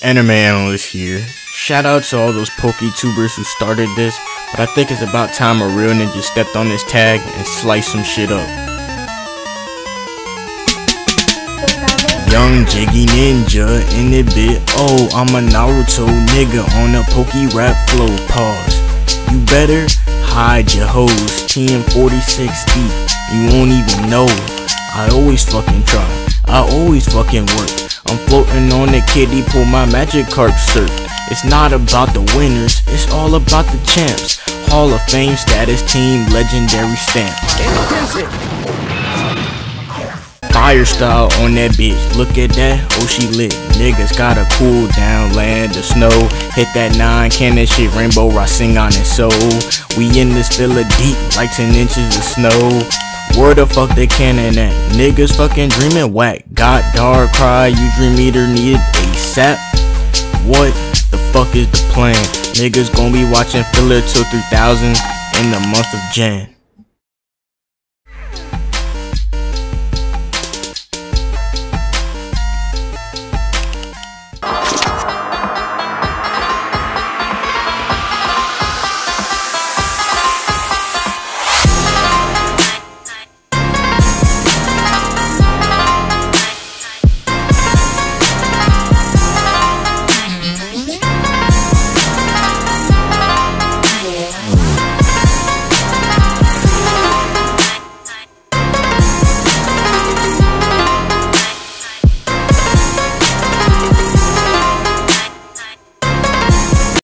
Anime Analyst here. Shout out to all those PokeTubers who started this, but I think it's about time a real ninja stepped on this tag and sliced some shit up. Young Jiggy Ninja in the bit. Oh, I'm a Naruto nigga on a Poke Rap flow. Pause. You better hide your hoes. TM46 deep. You won't even know. I always fucking try. I always fucking work. I'm floating on the kitty pool, my Magikarp cert. It's not about the winners, it's all about the champs. Hall of Fame status team, legendary stamp. Fire style on that bitch, look at that, oh she lit. Niggas gotta cool down, land the snow. Hit that nine cannon shit, rainbow rising on it. So we in this villa deep, like 10 inches of snow. Where the fuck they cannon at? Niggas fucking dreaming whack. Got Darkrai, you dream eater needed ASAP. What the fuck is the plan? Niggas gon' be watching filler till 3000 in the month of Jan.